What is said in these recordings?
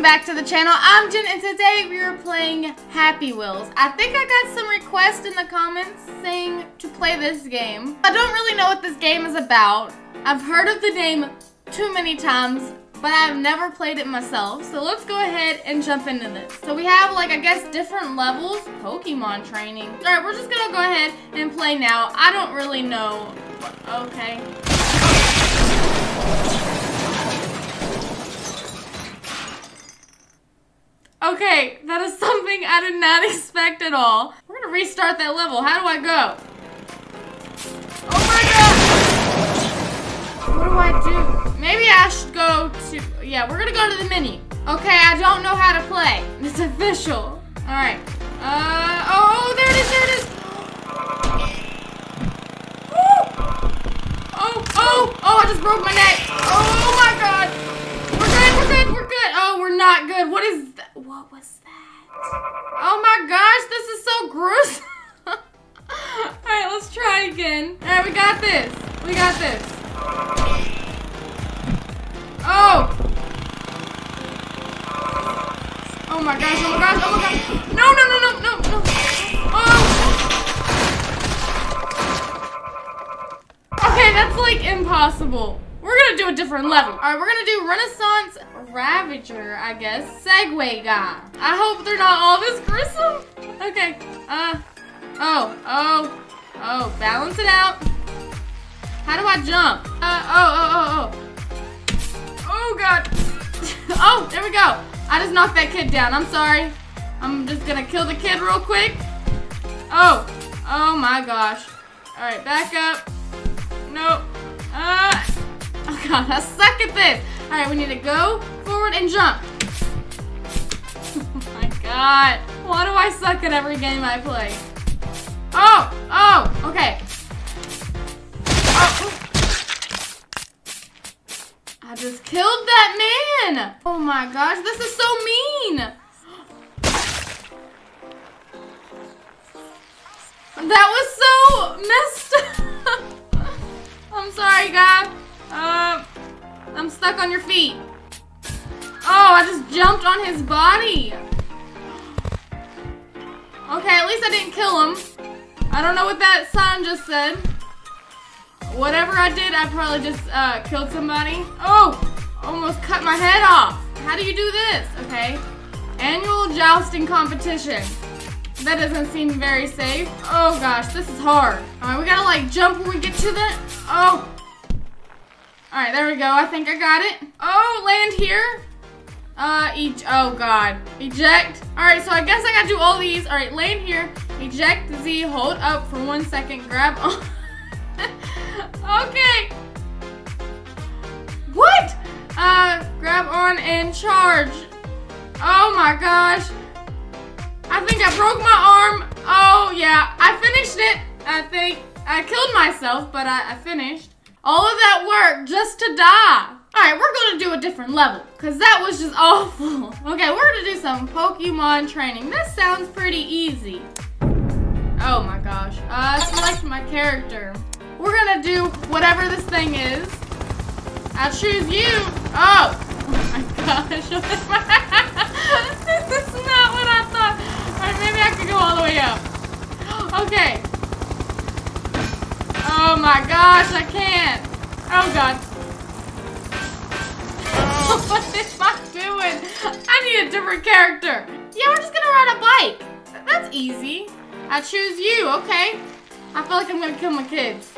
welcome back to the channel. I'm Jen and today we are playing Happy Wheels. I think I got some requests in the comments saying to play this game. I don't really know what this game is about. I've heard of the name too many times, but I've never played it myself. So let's go ahead and jump into this. So we have like, I guess, different levels. Pokemon training. All right, we're just gonna go ahead and play now. I don't really know. Okay. Okay, that is something I did not expect at all. We're gonna restart that level. How do I go? Oh my god! What do I do? Maybe I should go to, yeah, we're gonna go to the mini. Okay, I don't know how to play. It's official. All right. Uh, oh, there it is, there it is. Oh, oh, oh, I just broke my neck. Oh my god. Not good. What is that? What was that? Oh my gosh, this is so gruesome. Alright, let's try again. Alright, we got this. We got this. Oh! Oh my gosh, oh my gosh, oh my gosh. No, no, no, no, no, no. Oh! Okay, that's like impossible. Gonna do a different level. All right, we're gonna do Renaissance Ravager, I guess. Segway guy. I hope they're not all this gruesome. Okay, uh, oh, oh, oh, balance it out. How do I jump? Uh, oh, oh, oh, oh. Oh, God. oh, there we go. I just knocked that kid down. I'm sorry. I'm just gonna kill the kid real quick. Oh, oh my gosh. All right, back up. Nope. Uh, I suck at this. All right, we need to go forward and jump. oh my god. Why do I suck at every game I play? Oh, oh, okay. Oh. I just killed that man. Oh my gosh, this is so mean. That was so Stuck on your feet. Oh, I just jumped on his body. Okay, at least I didn't kill him. I don't know what that sign just said. Whatever I did, I probably just uh, killed somebody. Oh, almost cut my head off. How do you do this? Okay. Annual jousting competition. That doesn't seem very safe. Oh gosh, this is hard. Alright, we gotta like jump when we get to the... Oh. Alright, there we go. I think I got it. Oh, land here. Uh, each. Oh god. Eject. Alright, so I guess I gotta do all these. Alright, land here. Eject Z, hold up for one second, grab on. okay. What? Uh, grab on and charge. Oh my gosh. I think I broke my arm. Oh, yeah. I finished it. I think I killed myself, but I, I finished. All of that work just to die. All right, we're to do a different level because that was just awful. Okay, we're to do some Pokemon training. This sounds pretty easy. Oh my gosh. Uh, select my character. We're to do whatever this thing is. I choose you. Oh, A different character. Yeah, we're just gonna ride a bike. That's easy. I choose you, okay. I feel like I'm gonna kill my kids.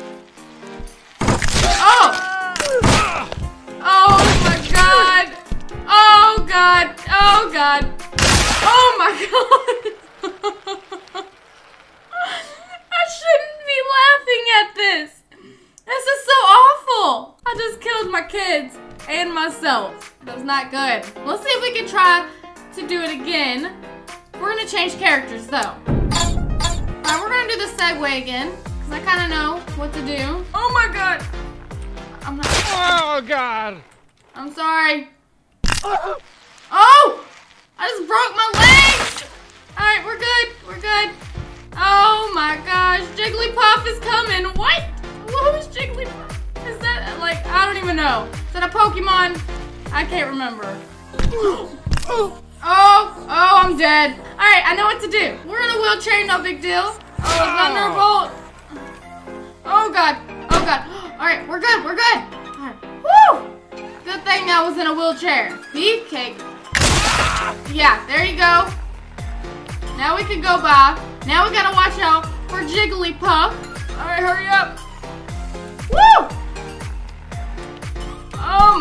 Oh! Oh my god! Oh god! Oh god! Oh my god! I shouldn't be laughing at this! This is so awful! I just killed my kids and myself. That was not good. Let's see if we can try to do it again. We're gonna change characters though. Alright, we're gonna do the Segway again. Because I kind of know what to do. Oh my god! I'm not- Oh god! I'm sorry. Oh! I just broke my legs! Alright, we're good. We're good. Oh my gosh. Jigglypuff is coming. What? Who's Jigglypuff? Is that like, I don't even know. Is that a Pokemon? I can't remember. Oh, oh, I'm dead. All right, I know what to do. We're in a wheelchair, no big deal. Oh, Thunderbolt. Oh. oh, God. Oh, God. All right, we're good. We're good. All right. Woo! Good thing I was in a wheelchair. Beefcake. Yeah, there you go. Now we can go by. Now we gotta watch out for Jigglypuff. All right, hurry up. Woo!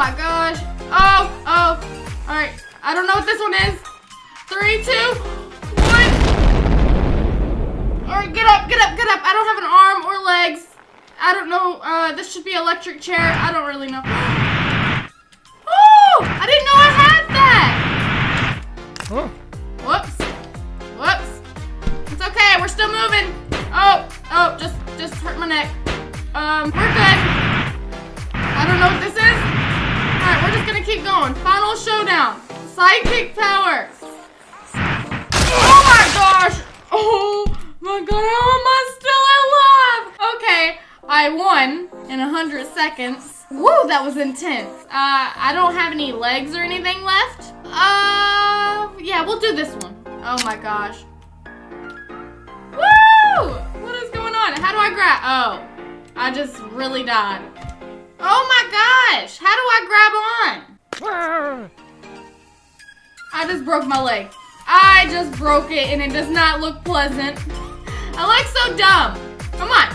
Oh my gosh. Oh, oh. All right. I don't know what this one is. Three, two, one. All right, get up, get up, get up. I don't have an arm or legs. I don't know. Uh, this should be electric chair. I don't really know. Oh, I didn't know I had that. Huh? Whoops. Whoops. It's okay. We're still moving. Oh, oh, just, just hurt my neck. Um, we're good. I don't know what this is. All right, we're just gonna keep going. Final showdown. Sidekick power. Oh my gosh. Oh my god. How am I still alive? Okay, I won in a hundred seconds. Woo, that was intense. Uh, I don't have any legs or anything left. Uh, yeah, we'll do this one. Oh my gosh. Woo! What is going on? How do I grab? Oh, I just really died. Oh my gosh! How do I grab on? I just broke my leg. I just broke it and it does not look pleasant. I like so dumb. Come on.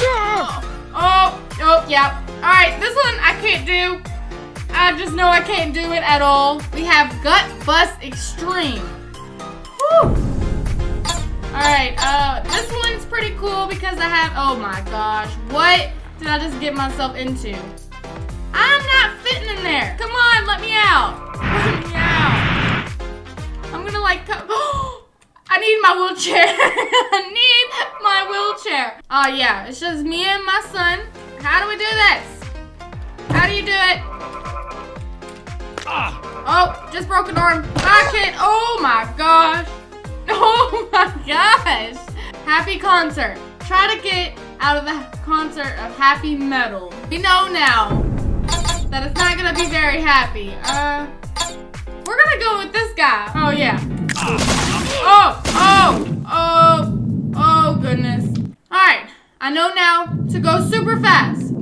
Oh, oh, oh, yeah. All right, this one I can't do. I just know I can't do it at all. We have Gut Bust Extreme. Whew. All right, uh, this one's pretty cool because I have, oh my gosh, what did I just get myself into? I'm not fitting in there. Come on, let me out. Let me out. I'm gonna like, I need my wheelchair. I need my wheelchair. Oh yeah, it's just me and my son. How do we do this? How do you do it? Ah. Oh, just broke an arm. I can't. Oh my gosh. Oh my gosh. Happy concert. Try to get out of the concert of happy metal. We know now that it's not gonna be very happy. Uh, we're gonna go with this guy. Oh yeah. Oh, oh, oh, oh goodness. All right, I know now to go super fast.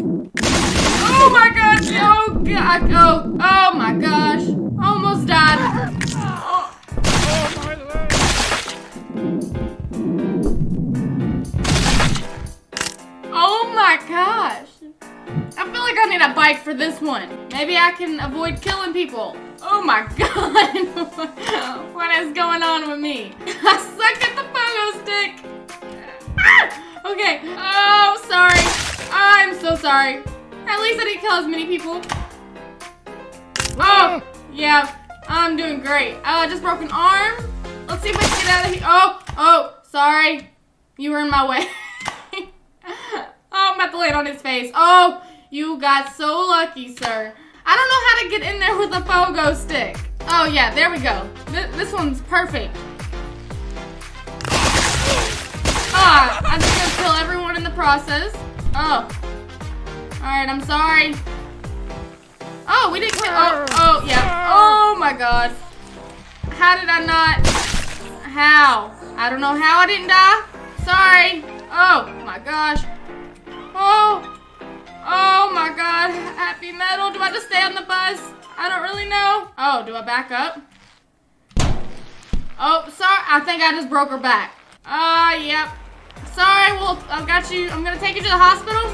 Oh my gosh, oh god, oh, oh my gosh. Almost died. Oh. Oh for this one. Maybe I can avoid killing people. Oh my god. what is going on with me? I suck at the pogo stick. Ah! Okay. Oh, sorry. I'm so sorry. At least I didn't kill as many people. Oh, yeah. I'm doing great. Uh, I just broke an arm. Let's see if I can get out of here. Oh, oh, sorry. You were in my way. oh, I'm about to land on his face. Oh, you got so lucky, sir. I don't know how to get in there with a pogo stick. Oh, yeah, there we go. Th this one's perfect. Ah, I'm just gonna kill everyone in the process. Oh. Alright, I'm sorry. Oh, we didn't kill. Oh, oh, yeah. Oh my god. How did I not? How? I don't know how I didn't die. Sorry. Oh my gosh. Oh. Oh my god. Happy metal. Do I just stay on the bus? I don't really know. Oh, do I back up? Oh, sorry. I think I just broke her back. Ah, uh, yep. Sorry. Well, I've got you. I'm gonna take you to the hospital.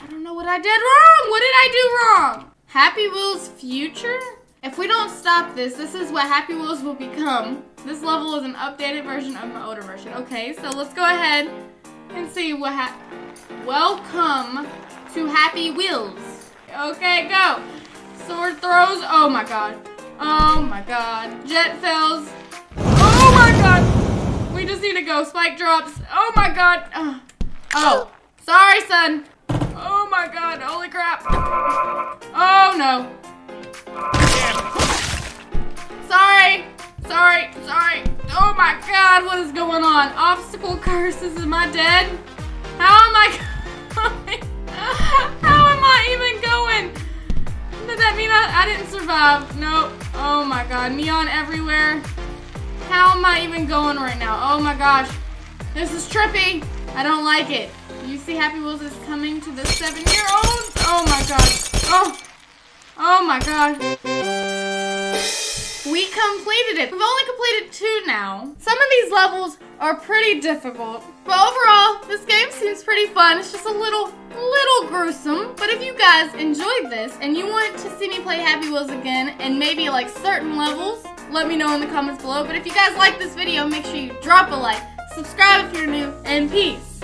I don't know what I did wrong. What did I do wrong? Happy Wheels future? If we don't stop this, this is what Happy Wheels will become. This level is an updated version of my older version. Okay, so let's go ahead and see what hap- Welcome to Happy Wheels. Okay, go. Sword throws. Oh my god. Oh my god. Jet fails. Oh my god. We just need to go. Spike drops. Oh my god. Ugh. Oh. Sorry, son. Oh my god. Holy crap. Oh no. Sorry. Sorry. Sorry. Oh my god. What is going on? Obstacle curses. Am I dead? How am I? How am I even going? Did that mean I didn't survive. Nope. Oh my god. Neon everywhere. How am I even going right now? Oh my gosh. This is trippy. I don't like it. You see Happy Wheels is coming to the seven-year-olds? Oh my gosh. Oh. Oh my god. We completed it. We've only completed two now. Some of these levels are pretty difficult. But overall, this game seems pretty fun. It's just a little, little gruesome. But if you guys enjoyed this and you want to see me play Happy Wheels again and maybe like certain levels, let me know in the comments below. But if you guys like this video, make sure you drop a like, subscribe if you're new, and peace.